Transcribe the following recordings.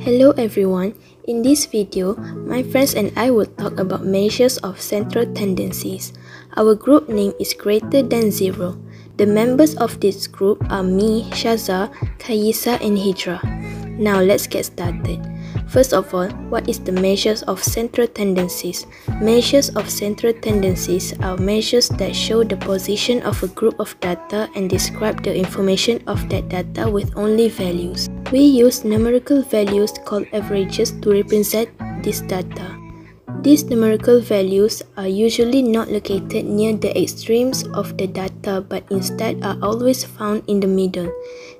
Hello everyone, in this video, my friends and I will talk about measures of central tendencies. Our group name is greater than zero. The members of this group are me, Syaza, Kaiyisah and Hijrah. Now let's get started. First of all, what is the measures of central tendencies? Measures of central tendencies are measures that show the position of a group of data and describe the information of that data with only values. We use numerical values called averages to represent this data. These numerical values are usually not located near the extremes of the data but instead are always found in the middle.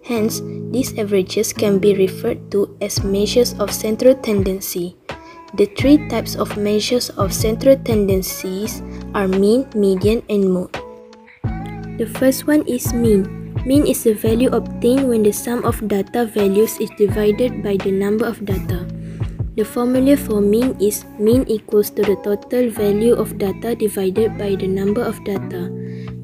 Hence, these averages can be referred to as measures of central tendency. The three types of measures of central tendencies are mean, median, and mode. The first one is mean. Mean is the value obtained when the sum of data values is divided by the number of data. The formula for mean is mean equals to the total value of data divided by the number of data.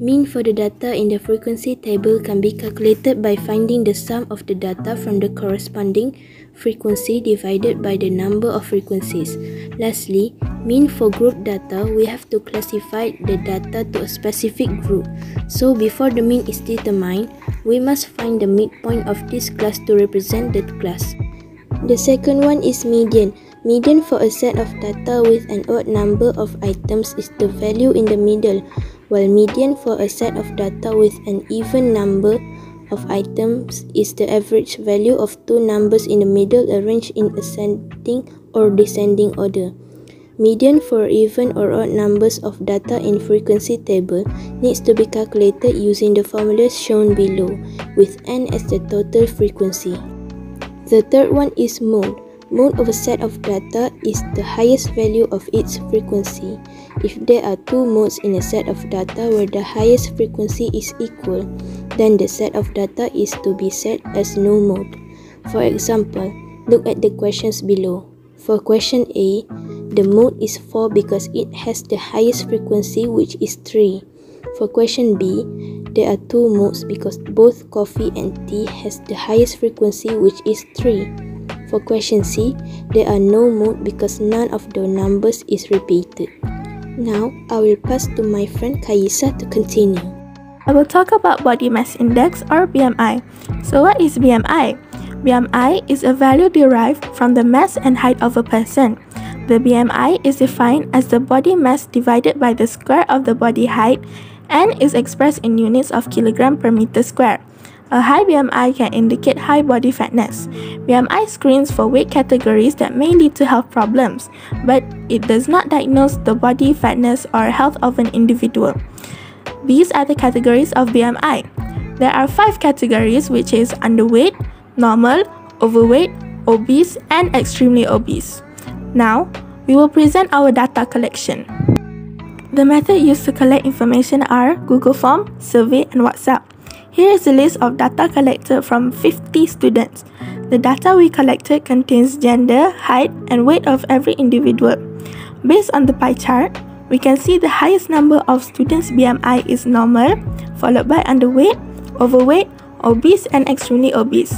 Mean for the data in the frequency table can be calculated by finding the sum of the data from the corresponding frequency divided by the number of frequencies. Lastly, mean for group data, we have to classify the data to a specific group. So before the mean is determined, we must find the midpoint of this class to represent that class. The second one is median. Median for a set of data with an odd number of items is the value in the middle, while median for a set of data with an even number of items is the average value of two numbers in the middle arranged in ascending or descending order. Median for even or odd numbers of data in frequency table needs to be calculated using the formulas shown below, with n as the total frequency. The third one is mode. Mode of a set of data is the highest value of its frequency. If there are two modes in a set of data where the highest frequency is equal, then the set of data is to be set as no mode. For example, look at the questions below. For question A, the mode is 4 because it has the highest frequency which is 3. For question B, there are two modes because both coffee and tea has the highest frequency which is 3. For question C, there are no mode because none of the numbers is repeated. Now, I will pass to my friend Kaiyisah to continue. I will talk about body mass index or BMI. So what is BMI? BMI is a value derived from the mass and height of a person. The BMI is defined as the body mass divided by the square of the body height and is expressed in units of kilogram per meter square. A high BMI can indicate high body fatness. BMI screens for weight categories that may lead to health problems, but it does not diagnose the body fatness or health of an individual. These are the categories of BMI. There are five categories which is underweight, normal, overweight, obese, and extremely obese. Now, we will present our data collection. The method used to collect information are Google Form, Survey, and WhatsApp. Here is a list of data collected from 50 students. The data we collected contains gender, height, and weight of every individual. Based on the pie chart, we can see the highest number of students' BMI is normal, followed by underweight, overweight, obese, and extremely obese.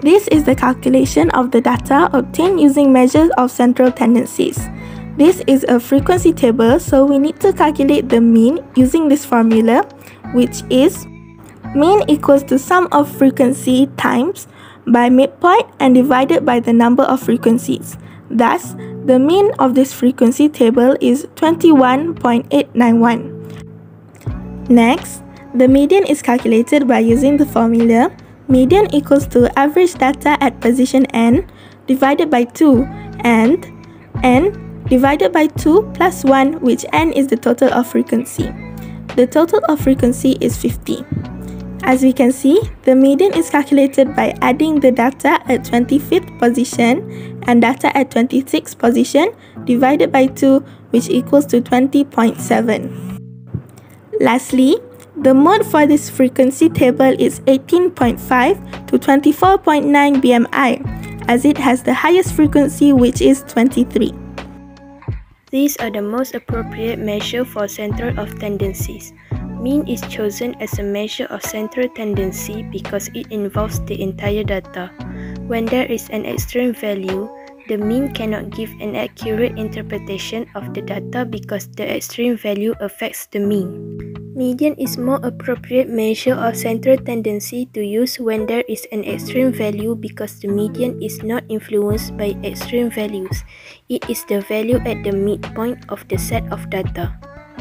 This is the calculation of the data obtained using measures of central tendencies. This is a frequency table, so we need to calculate the mean using this formula, which is mean equals to sum of frequency times by midpoint and divided by the number of frequencies. Thus, the mean of this frequency table is 21.891. Next, the median is calculated by using the formula median equals to average data at position n divided by 2 and n divided by 2 plus 1 which n is the total of frequency. The total of frequency is 50. As we can see, the median is calculated by adding the data at 25th position and data at 26th position divided by 2 which equals to 20.7. Lastly, the mode for this frequency table is 18.5 to 24.9 BMI as it has the highest frequency which is 23. These are the most appropriate measure for central of tendencies. Mean is chosen as a measure of central tendency because it involves the entire data. When there is an extreme value, the mean cannot give an accurate interpretation of the data because the extreme value affects the mean. Median is more appropriate measure of central tendency to use when there is an extreme value because the median is not influenced by extreme values. It is the value at the midpoint of the set of data.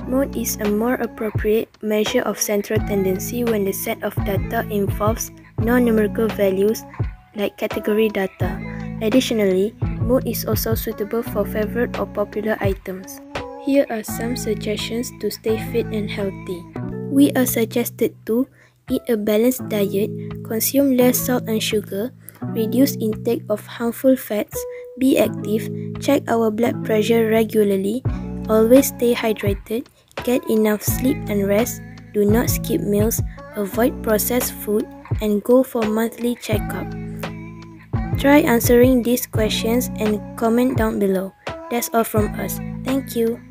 Mode is a more appropriate measure of central tendency when the set of data involves non-numerical values like category data. Additionally, mode is also suitable for favorite or popular items. Here are some suggestions to stay fit and healthy. We are suggested to eat a balanced diet, consume less salt and sugar, reduce intake of harmful fats, be active, check our blood pressure regularly, always stay hydrated, get enough sleep and rest, do not skip meals, avoid processed food, and go for monthly checkup. Try answering these questions and comment down below. That's all from us. Thank you.